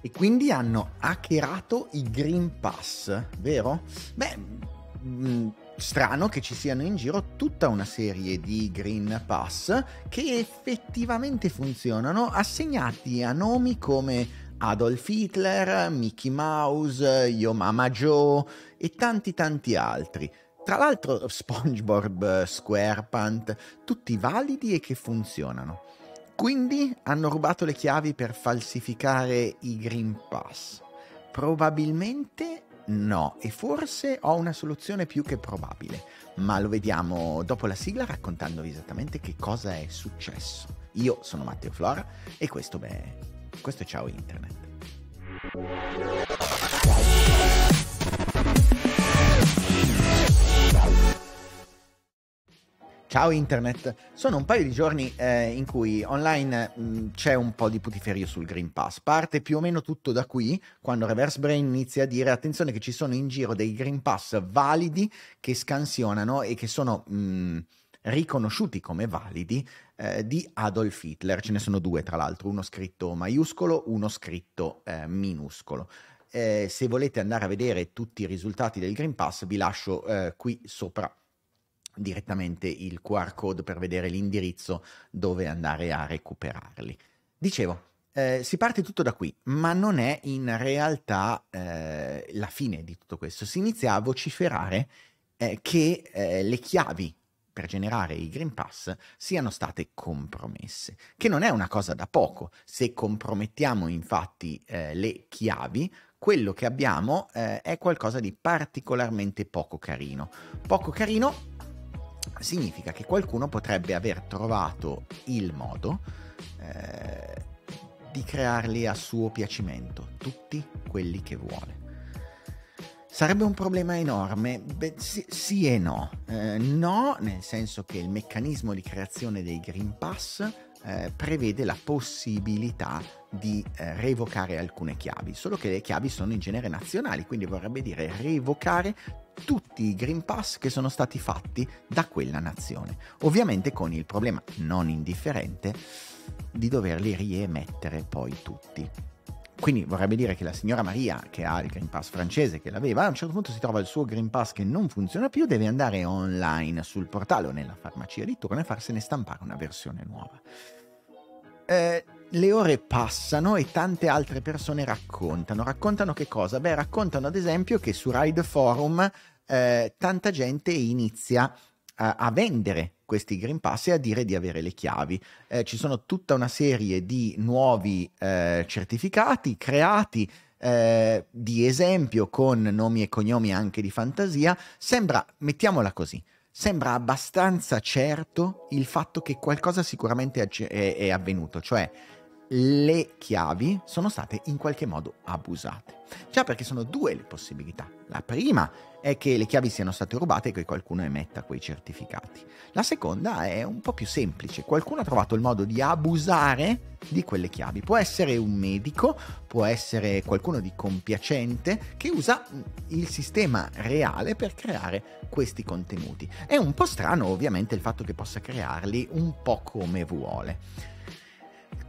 E quindi hanno hackerato i Green Pass, vero? Beh, mm, strano che ci siano in giro tutta una serie di Green Pass che effettivamente funzionano assegnati a nomi come Adolf Hitler, Mickey Mouse, Yo Mama Joe e tanti tanti altri. Tra l'altro SpongeBob, SquarePant, tutti validi e che funzionano. Quindi hanno rubato le chiavi per falsificare i Green Pass? Probabilmente no, e forse ho una soluzione più che probabile, ma lo vediamo dopo la sigla raccontandovi esattamente che cosa è successo. Io sono Matteo Flora e questo, beh, questo è Ciao Internet. Ciao internet, sono un paio di giorni eh, in cui online mh, mm, c'è un po' di putiferio sul Green Pass. Parte più o meno tutto da qui, quando Reverse Brain inizia a dire attenzione che ci sono in giro dei Green Pass validi che scansionano e che sono mh, mm, riconosciuti come validi eh, di Adolf Hitler. Ce ne sono due tra l'altro, uno scritto maiuscolo, uno scritto eh, minuscolo. Eh, se volete andare a vedere tutti i risultati del Green Pass vi lascio eh, qui sopra direttamente il QR code per vedere l'indirizzo dove andare a recuperarli. Dicevo, eh, si parte tutto da qui, ma non è in realtà eh, la fine di tutto questo. Si inizia a vociferare eh, che eh, le chiavi per generare i Green Pass siano state compromesse, che non è una cosa da poco. Se compromettiamo infatti eh, le chiavi, quello che abbiamo eh, è qualcosa di particolarmente poco carino. Poco carino significa che qualcuno potrebbe aver trovato il modo eh, di crearli a suo piacimento, tutti quelli che vuole. Sarebbe un problema enorme? Beh, sì, sì, e no. Eh, no, nel senso che il meccanismo di creazione dei Green Pass eh, prevede la possibilità di eh, revocare alcune chiavi, solo che le chiavi sono in genere nazionali, quindi vorrebbe dire revocare tutti i Green Pass che sono stati fatti da quella nazione. Ovviamente con il problema non indifferente di doverli riemettere poi tutti. Quindi vorrebbe dire che la signora Maria, che ha il Green Pass francese, che l'aveva, a un certo punto si trova il suo Green Pass che non funziona più, deve andare online sul portale o nella farmacia di turno e farsene stampare una versione nuova. Eh, le ore passano e tante altre persone raccontano. Raccontano che cosa? Beh, raccontano ad esempio che su Ride Forum eh, tanta gente inizia a, a, vendere questi Green Pass e a dire di avere le chiavi. Eh, ci sono tutta una serie di nuovi eh, certificati creati. Eh, di esempio con nomi e cognomi anche di fantasia, sembra, mettiamola così, sembra abbastanza certo il fatto che qualcosa sicuramente è, è avvenuto, cioè le chiavi sono state in qualche modo abusate. Già perché sono due le possibilità. La prima è che le chiavi siano state rubate e che qualcuno emetta quei certificati. La seconda è un po' più semplice. Qualcuno ha trovato il modo di abusare di quelle chiavi. Può essere un medico, può essere qualcuno di compiacente che usa il sistema reale per creare questi contenuti. È un po' strano ovviamente il fatto che possa crearli un po' come vuole.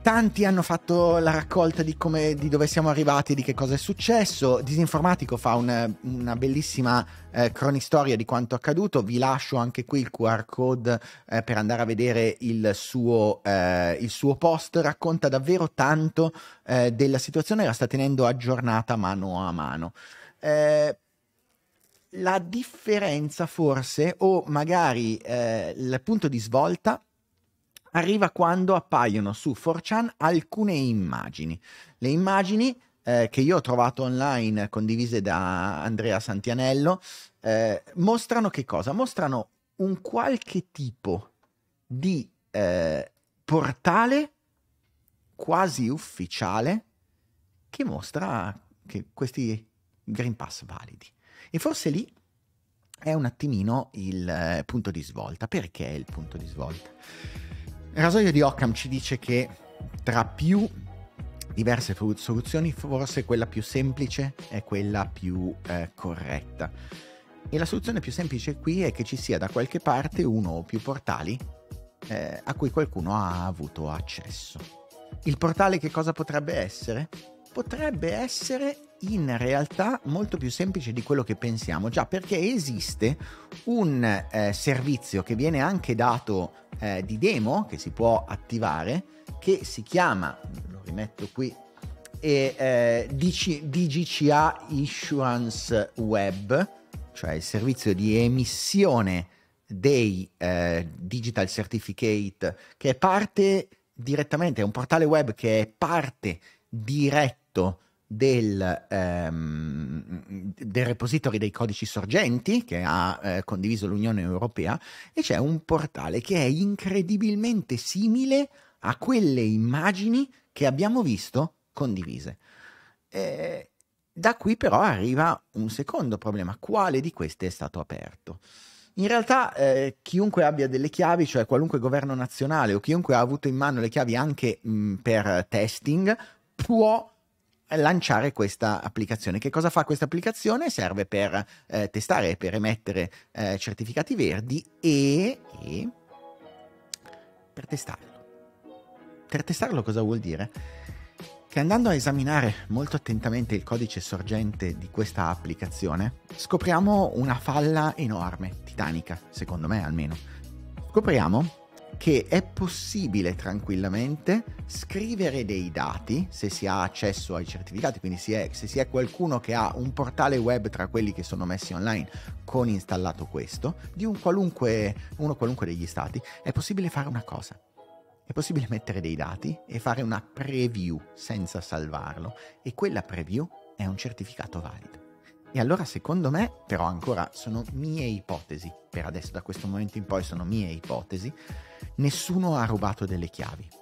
Tanti hanno fatto la raccolta di, come, di dove siamo arrivati, di che cosa è successo. Disinformatico fa una, una bellissima eh, cronistoria di quanto accaduto. Vi lascio anche qui il QR code eh, per andare a vedere il suo, eh, il suo post. Racconta davvero tanto eh, della situazione, la sta tenendo aggiornata mano a mano. Eh, la differenza forse, o magari eh, il punto di svolta, arriva quando appaiono su 4chan alcune immagini. Le immagini eh, che io ho trovato online condivise da Andrea Santianello eh, mostrano che cosa? Mostrano un qualche tipo di eh, portale quasi ufficiale che mostra che questi Green Pass validi. E forse lì è un attimino il eh, punto di svolta. Perché è il punto di svolta? Il rasoio di Occam ci dice che tra più diverse soluzioni forse quella più semplice è quella più eh, corretta. E la soluzione più semplice qui è che ci sia da qualche parte uno o più portali eh, a cui qualcuno ha avuto accesso. Il portale che cosa potrebbe essere? Potrebbe essere in realtà molto più semplice di quello che pensiamo, già perché esiste un eh, servizio che viene anche dato eh, di demo, che si può attivare, che si chiama, lo rimetto qui, e, eh, DC, DGCA Issuance Web, cioè il servizio di emissione dei eh, Digital Certificate, che è parte direttamente, è un portale web che è parte diretto del, ehm, del repository dei codici sorgenti che ha eh, condiviso l'Unione Europea e c'è un portale che è incredibilmente simile a quelle immagini che abbiamo visto condivise. Eh, da qui però arriva un secondo problema, quale di queste è stato aperto? In realtà eh, chiunque abbia delle chiavi, cioè qualunque governo nazionale o chiunque ha avuto in mano le chiavi anche mh, per testing, può lanciare questa applicazione. Che cosa fa questa applicazione? Serve per eh, testare, per emettere eh, certificati verdi e, e per testarlo. Per testarlo cosa vuol dire? che andando a esaminare molto attentamente il codice sorgente di questa applicazione, scopriamo una falla enorme, titanica, secondo me almeno. Scopriamo che è possibile tranquillamente scrivere dei dati se si ha accesso ai certificati, quindi si è, se si è qualcuno che ha un portale web tra quelli che sono messi online con installato questo, di un qualunque, uno qualunque degli stati, è possibile fare una cosa è possibile mettere dei dati e fare una preview senza salvarlo e quella preview è un certificato valido. E allora secondo me, però ancora sono mie ipotesi, per adesso da questo momento in poi sono mie ipotesi, nessuno ha rubato delle chiavi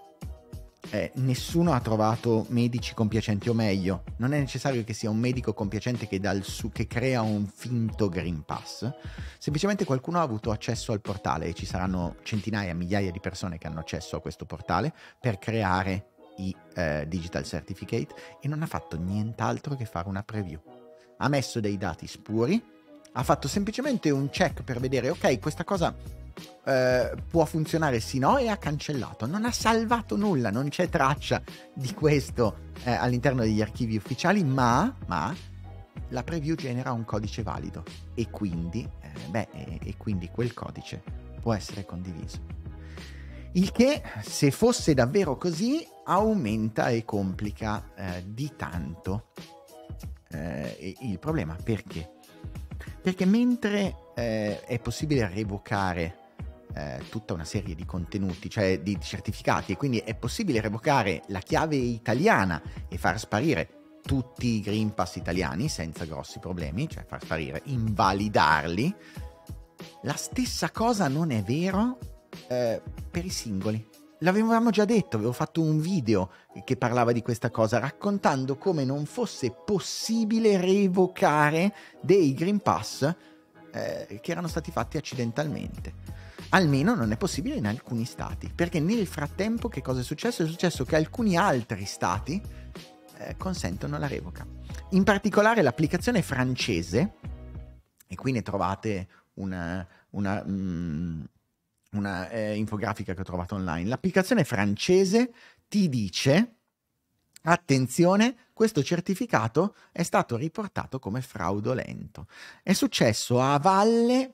eh, nessuno ha trovato medici compiacenti, o meglio, non è necessario che sia un medico compiacente che, su- che, crea un finto Green Pass, semplicemente qualcuno ha avuto accesso al portale e ci saranno centinaia, migliaia di persone che hanno accesso a questo portale per creare i eh, Digital Certificate e non ha fatto nient'altro che fare una preview. Ha messo dei dati spuri, ha fatto semplicemente un check per vedere, ok, questa cosa eh, può funzionare sì no e ha cancellato, non ha salvato nulla, non c'è traccia di questo eh, all'interno degli archivi ufficiali, ma, ma, la preview genera un codice valido. E quindi, eh, beh, e, e quindi quel codice può essere condiviso. Il che, se fosse davvero così, aumenta e complica eh, di tanto eh, il problema. Perché? Perché mentre eh, è possibile revocare eh, tutta una serie di contenuti, cioè di certificati, e quindi è possibile revocare la chiave italiana e far sparire tutti i Green Pass italiani senza grossi problemi, cioè far sparire, invalidarli. La stessa cosa non è vero eh, per i singoli. L'avevamo già detto, avevo fatto un video che parlava di questa cosa, raccontando come non fosse possibile revocare dei Green Pass eh, che erano stati fatti accidentalmente. Almeno non è possibile in alcuni stati, perché nel frattempo che cosa è successo? È successo che alcuni altri stati eh, consentono la revoca. In particolare l'applicazione francese, e qui ne trovate una, una, mm, una eh, infografica che ho trovato online, l'applicazione francese ti dice Attenzione, questo certificato è stato riportato come fraudolento. È successo a valle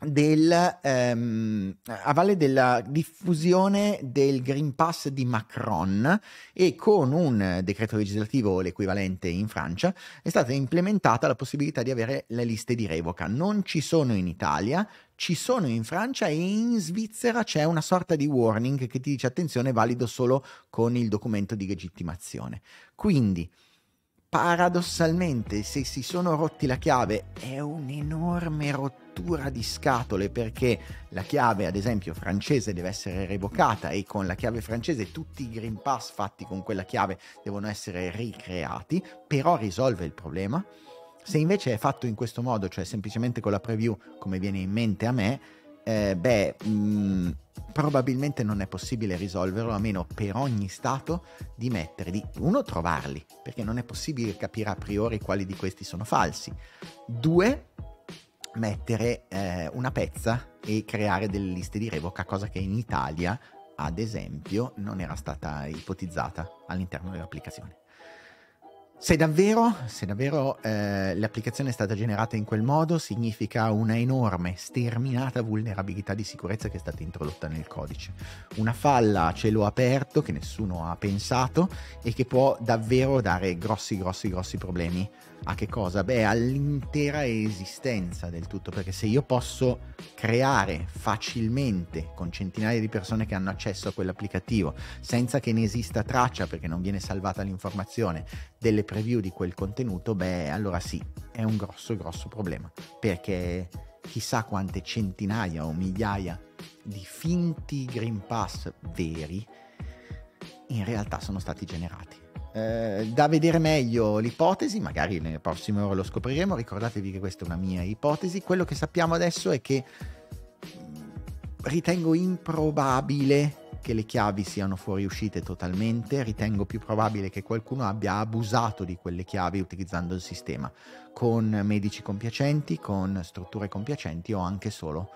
del, ehm, a valle della diffusione del Green Pass di Macron e con un decreto legislativo, l'equivalente in Francia, è stata implementata la possibilità di avere le liste di revoca. Non ci sono in Italia, ci sono in Francia e in Svizzera c'è una sorta di warning che ti dice attenzione è valido solo con il documento di legittimazione. Quindi paradossalmente se si sono rotti la chiave è un'enorme rottura di scatole perché la chiave ad esempio francese deve essere revocata e con la chiave francese tutti i Green Pass fatti con quella chiave devono essere ricreati però risolve il problema se invece è fatto in questo modo cioè semplicemente con la preview come viene in mente a me eh, beh, mh, mm, probabilmente non è possibile risolverlo, a meno per ogni stato di mettere, di uno, trovarli, perché non è possibile capire a priori quali di questi sono falsi. Due, mettere eh, una pezza e creare delle liste di revoca, cosa che in Italia, ad esempio, non era stata ipotizzata all'interno dell'applicazione. Se davvero, se davvero eh, l'applicazione è stata generata in quel modo, significa una enorme, sterminata vulnerabilità di sicurezza che è stata introdotta nel codice. Una falla a cielo aperto che nessuno ha pensato e che può davvero dare grossi, grossi, grossi problemi a che cosa? Beh, all'intera esistenza del tutto, perché se io posso creare facilmente con centinaia di persone che hanno accesso a quell'applicativo senza che ne esista traccia perché non viene salvata l'informazione delle preview di quel contenuto, beh, allora sì, è un grosso, grosso problema, perché chissà quante centinaia o migliaia di finti Green Pass veri in realtà sono stati generati. Eh, da vedere meglio l'ipotesi, magari nelle prossime ore lo scopriremo, ricordatevi che questa è una mia ipotesi, quello che sappiamo adesso è che mm, ritengo improbabile che le chiavi siano fuoriuscite totalmente, ritengo più probabile che qualcuno abbia abusato di quelle chiavi utilizzando il sistema, con medici compiacenti, con strutture compiacenti o anche solo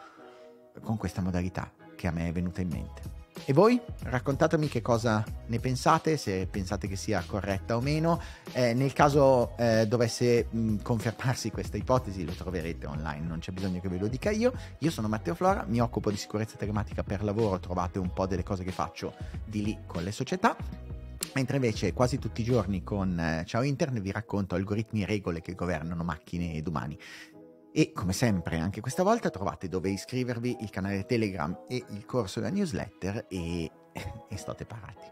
con questa modalità che a me è venuta in mente. E voi? Raccontatemi che cosa ne pensate, se pensate che sia corretta o meno. Eh, nel caso eh, dovesse mh, confermarsi questa ipotesi, lo troverete online, non c'è bisogno che ve lo dica io. Io sono Matteo Flora, mi occupo di sicurezza telematica per lavoro, trovate un po' delle cose che faccio di lì con le società. Mentre invece quasi tutti i giorni con eh, Ciao Internet vi racconto algoritmi e regole che governano macchine ed umani. E come sempre, anche questa volta trovate dove iscrivervi, il canale Telegram e il corso della newsletter e, e state parati.